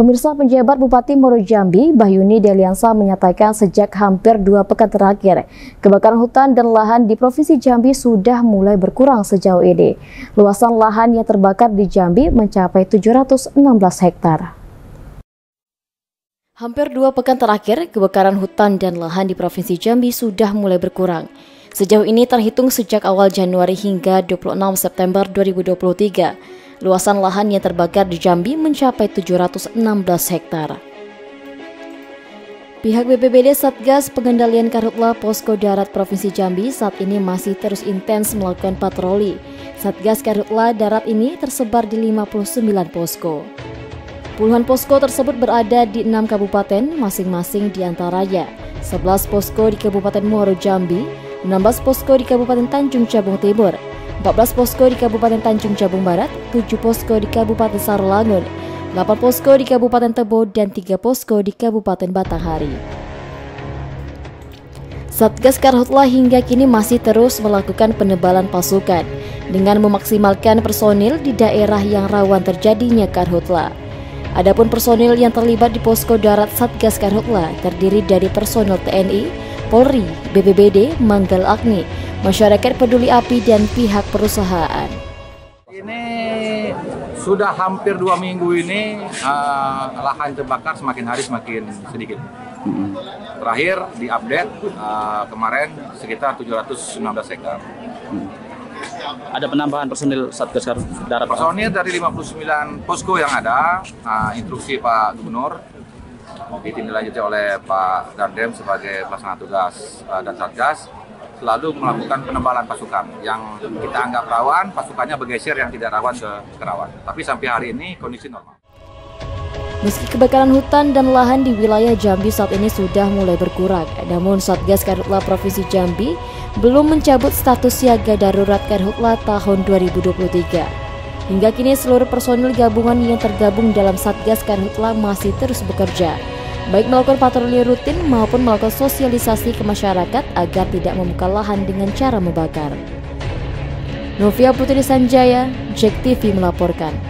Pemirsa penjabat Bupati Muaro Jambi, Bahyuni Deliansa menyatakan sejak hampir dua pekan terakhir, kebakaran hutan dan lahan di Provinsi Jambi sudah mulai berkurang sejauh ini. Luasan lahan yang terbakar di Jambi mencapai 716 hektar. Hampir dua pekan terakhir, kebakaran hutan dan lahan di Provinsi Jambi sudah mulai berkurang. Sejauh ini terhitung sejak awal Januari hingga 26 September 2023, Luasan lahan yang terbakar di Jambi mencapai 716 hektar. Pihak BPBD Satgas Pengendalian Karhutla Posko Darat Provinsi Jambi saat ini masih terus intens melakukan patroli. Satgas Karhutla Darat ini tersebar di 59 posko. Puluhan posko tersebut berada di enam kabupaten, masing-masing di antaranya 11 posko di Kabupaten Muaro Jambi, 16 posko di Kabupaten Tanjung Jabung Timur, 14 posko di Kabupaten Tanjung Jabung Barat, 7 posko di Kabupaten Sarolangun, 8 posko di Kabupaten Tebo, dan 3 posko di Kabupaten Batanghari. Satgas Karhutlah hingga kini masih terus melakukan penebalan pasukan dengan memaksimalkan personil di daerah yang rawan terjadinya karhutla. Adapun personil yang terlibat di posko darat Satgas Karhutla terdiri dari personil TNI, Polri, BPBD, Manggal Agni, masyarakat peduli api dan pihak perusahaan. Ini sudah hampir dua minggu ini uh, lahan terbakar semakin hari semakin sedikit. Terakhir di update uh, kemarin sekitar 716 hektar. Ada penambahan personil Satgas Darat? Personil dari 59 posko yang ada, uh, instruksi Pak Gubernur ditindaklanjuti oleh Pak Dandem sebagai pelaksana tugas uh, dan Satgas selalu melakukan penebalan pasukan yang kita anggap rawan, pasukannya bergeser yang tidak rawan ke, ke rawan. Tapi sampai hari ini kondisi normal. Meski kebakaran hutan dan lahan di wilayah Jambi saat ini sudah mulai berkurang, namun Satgas Karhutla Provinsi Jambi belum mencabut status siaga darurat Karhutla tahun 2023. Hingga kini seluruh personil gabungan yang tergabung dalam Satgas Karhutla masih terus bekerja baik melakukan patroli rutin maupun melakukan sosialisasi ke masyarakat agar tidak membuka lahan dengan cara membakar. Novia Putri Sanjaya, Jack TV melaporkan.